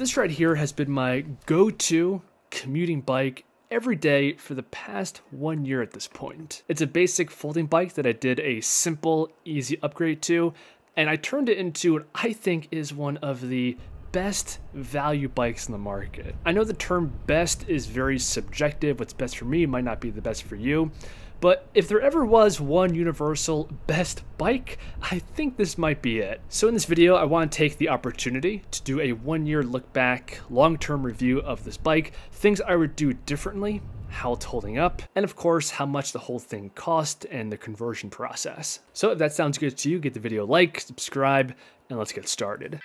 this right here has been my go-to commuting bike every day for the past one year at this point. It's a basic folding bike that I did a simple, easy upgrade to, and I turned it into what I think is one of the best value bikes in the market. I know the term best is very subjective. What's best for me might not be the best for you. But if there ever was one universal best bike, I think this might be it. So in this video, I want to take the opportunity to do a one year look back, long-term review of this bike, things I would do differently, how it's holding up, and of course, how much the whole thing cost and the conversion process. So if that sounds good to you, get the video like, subscribe, and let's get started.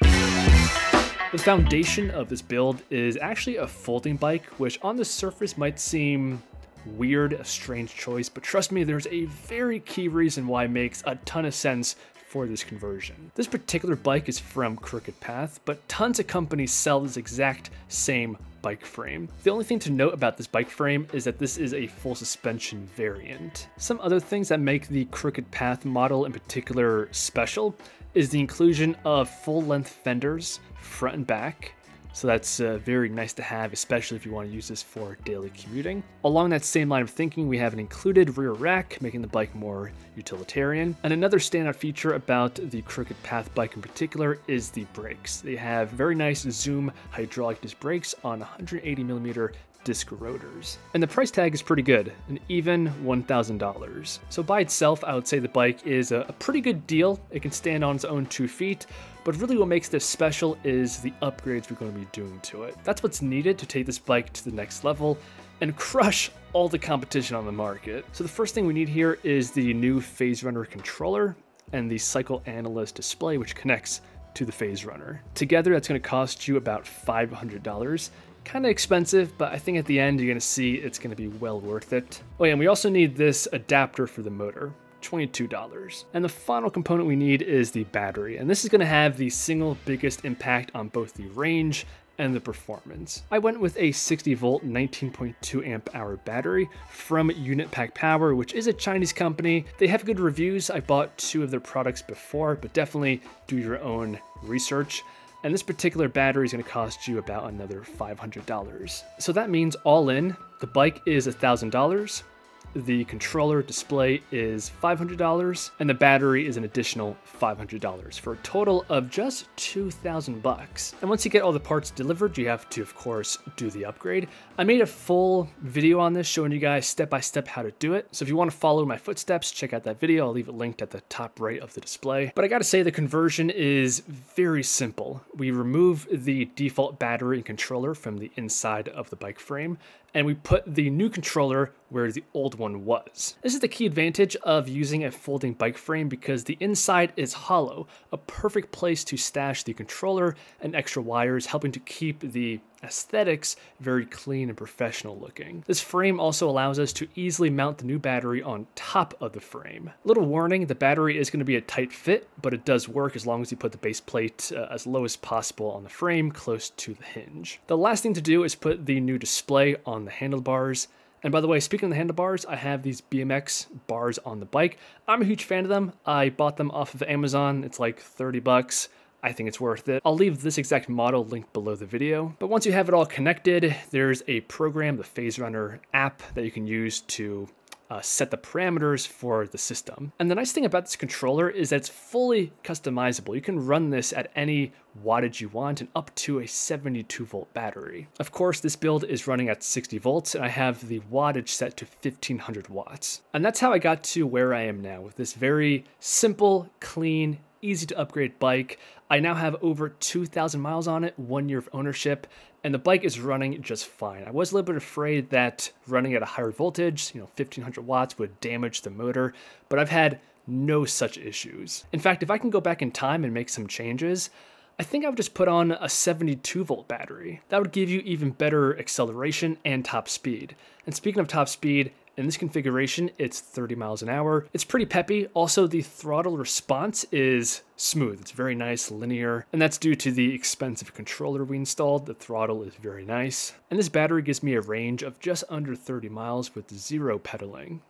The foundation of this build is actually a folding bike, which on the surface might seem weird, strange choice, but trust me, there's a very key reason why it makes a ton of sense for this conversion. This particular bike is from Crooked Path, but tons of companies sell this exact same bike frame. The only thing to note about this bike frame is that this is a full suspension variant. Some other things that make the Crooked Path model in particular special is the inclusion of full-length fenders, front and back, so that's uh, very nice to have, especially if you want to use this for daily commuting. Along that same line of thinking, we have an included rear rack, making the bike more utilitarian. And another standout feature about the Crooked Path bike in particular is the brakes. They have very nice Zoom hydraulic disc brakes on 180 millimeter disc rotors. And the price tag is pretty good, an even $1,000. So by itself, I would say the bike is a, a pretty good deal. It can stand on its own two feet, but really what makes this special is the upgrades we're going to be doing to it. That's what's needed to take this bike to the next level and crush all the competition on the market. So the first thing we need here is the new Phaserunner controller and the Cycle Analyst display, which connects to the Phaserunner. Together, that's going to cost you about $500 kind of expensive, but I think at the end you're going to see it's going to be well worth it. Oh yeah, and we also need this adapter for the motor. $22. And the final component we need is the battery, and this is to have the single biggest impact on both the range and the performance. I went with a 60 volt 19.2 amp hour battery from Unit Pack Power, which is a Chinese company. They have good reviews. I bought two of their products before, but definitely do your own research and this particular battery is going to cost you about another $500. So that means all in, the bike is $1,000, the controller display is $500 and the battery is an additional $500 for a total of just 2000 bucks. And once you get all the parts delivered, you have to of course do the upgrade. I made a full video on this showing you guys step by step how to do it. So if you want to follow my footsteps, check out that video. I'll leave it linked at the top right of the display. But I got to say the conversion is very simple. We remove the default battery and controller from the inside of the bike frame and we put the new controller where the old one was. This is the key advantage of using a folding bike frame because the inside is hollow, a perfect place to stash the controller and extra wires, helping to keep the aesthetics very clean and professional looking. This frame also allows us to easily mount the new battery on top of the frame. Little warning, the battery is going to be a tight fit, but it does work as long as you put the base plate uh, as low as possible on the frame, close to the hinge. The last thing to do is put the new display on the handlebars. And by the way, speaking of the handlebars, I have these BMX bars on the bike. I'm a huge fan of them. I bought them off of Amazon. It's like 30 bucks. I think it's worth it. I'll leave this exact model linked below the video. But once you have it all connected, there's a program, the Phaserunner app, that you can use to uh, set the parameters for the system. And the nice thing about this controller is that it's fully customizable. You can run this at any wattage you want and up to a 72 volt battery. Of course, this build is running at 60 volts and I have the wattage set to 1500 watts. And that's how I got to where I am now with this very simple, clean, easy to upgrade bike. I now have over 2,000 miles on it, one year of ownership, and the bike is running just fine. I was a little bit afraid that running at a higher voltage, you know, 1500 watts would damage the motor, but I've had no such issues. In fact, if I can go back in time and make some changes, I think I would just put on a 72 volt battery. That would give you even better acceleration and top speed. And speaking of top speed, in this configuration, it's 30 miles an hour. It's pretty peppy. Also, the throttle response is smooth. It's very nice, linear, and that's due to the expensive controller we installed. The throttle is very nice. And this battery gives me a range of just under 30 miles with zero pedaling.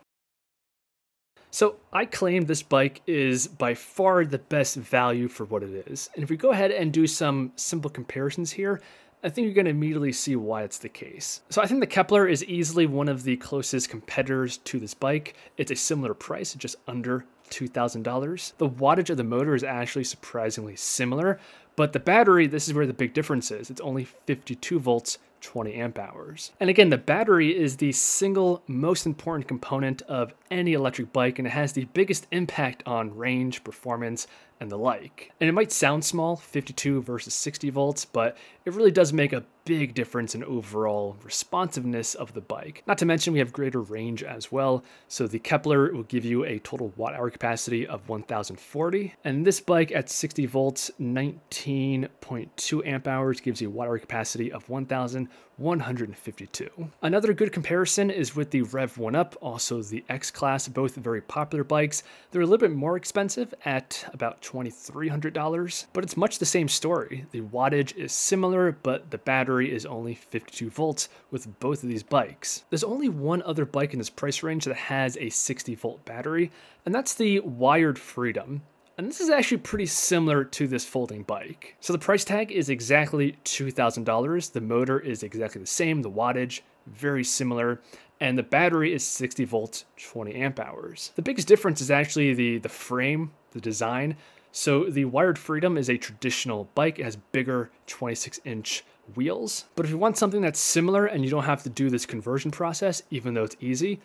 So I claim this bike is by far the best value for what it is. And if we go ahead and do some simple comparisons here, I think you're going to immediately see why it's the case. So I think the Kepler is easily one of the closest competitors to this bike. It's a similar price, just under $2,000. The wattage of the motor is actually surprisingly similar, but the battery, this is where the big difference is. It's only 52 volts 20 amp hours. And again, the battery is the single most important component of any electric bike and it has the biggest impact on range, performance, and the like. And it might sound small, 52 versus 60 volts, but it really does make a big difference in overall responsiveness of the bike. Not to mention we have greater range as well. So the Kepler will give you a total watt hour capacity of 1040. And this bike at 60 volts, 19.2 amp hours gives you a watt hour capacity of 1152. Another good comparison is with the Rev 1 Up, also the X Class, both very popular bikes. They're a little bit more expensive at about $2,300, but it's much the same story. The wattage is similar, but the battery is only 52 volts with both of these bikes. There's only one other bike in this price range that has a 60 volt battery, and that's the Wired Freedom. And this is actually pretty similar to this folding bike. So the price tag is exactly $2,000. The motor is exactly the same, the wattage, very similar and the battery is 60 volts 20 amp hours the biggest difference is actually the the frame the design so the wired freedom is a traditional bike it has bigger 26 inch wheels but if you want something that's similar and you don't have to do this conversion process even though it's easy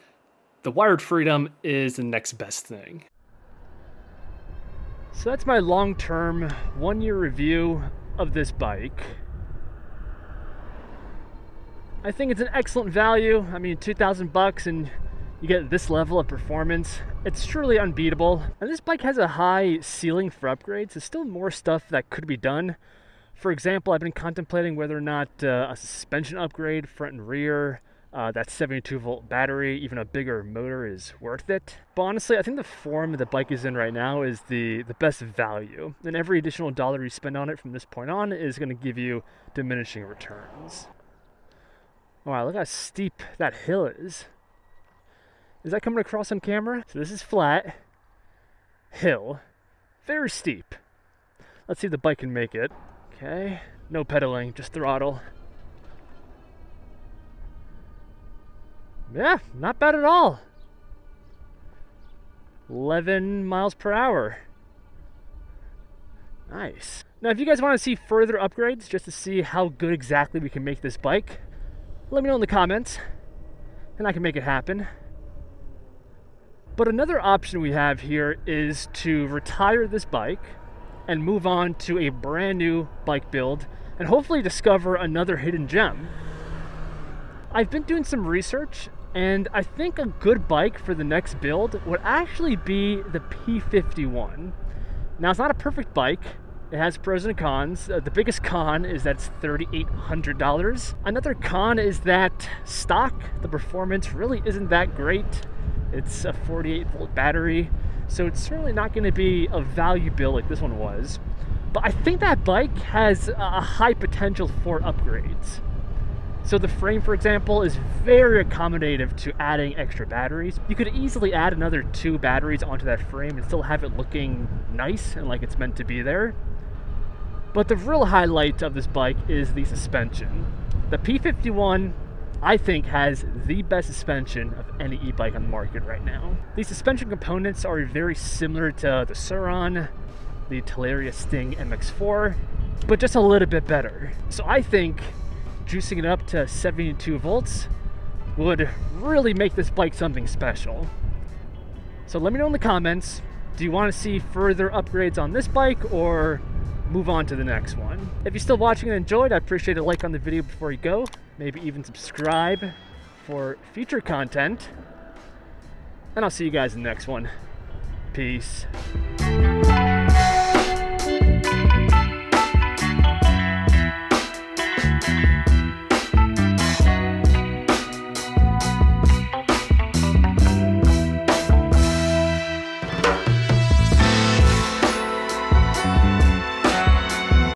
the wired freedom is the next best thing so that's my long-term one-year review of this bike I think it's an excellent value. I mean, 2,000 bucks and you get this level of performance. It's truly unbeatable. And this bike has a high ceiling for upgrades. There's still more stuff that could be done. For example, I've been contemplating whether or not uh, a suspension upgrade, front and rear, uh, that 72 volt battery, even a bigger motor is worth it. But honestly, I think the form the bike is in right now is the, the best value. And every additional dollar you spend on it from this point on is going to give you diminishing returns. Wow, look how steep that hill is. Is that coming across on camera? So this is flat, hill, very steep. Let's see if the bike can make it. Okay, no pedaling, just throttle. Yeah, not bad at all. 11 miles per hour. Nice. Now, if you guys want to see further upgrades, just to see how good exactly we can make this bike, let me know in the comments and I can make it happen. But another option we have here is to retire this bike and move on to a brand new bike build and hopefully discover another hidden gem. I've been doing some research and I think a good bike for the next build would actually be the P51. Now it's not a perfect bike, it has pros and cons. Uh, the biggest con is that it's $3,800. Another con is that stock, the performance really isn't that great. It's a 48 volt battery, so it's certainly not going to be a value bill like this one was. But I think that bike has a high potential for upgrades. So the frame, for example, is very accommodative to adding extra batteries. You could easily add another two batteries onto that frame and still have it looking nice and like it's meant to be there. But the real highlight of this bike is the suspension. The P51 I think has the best suspension of any e-bike on the market right now. These suspension components are very similar to the Sur-Ron, the Talaria Sting MX4, but just a little bit better. So I think juicing it up to 72 volts would really make this bike something special. So let me know in the comments, do you want to see further upgrades on this bike or move on to the next one. If you're still watching and enjoyed, I appreciate a like on the video before you go. Maybe even subscribe for future content. And I'll see you guys in the next one. Peace.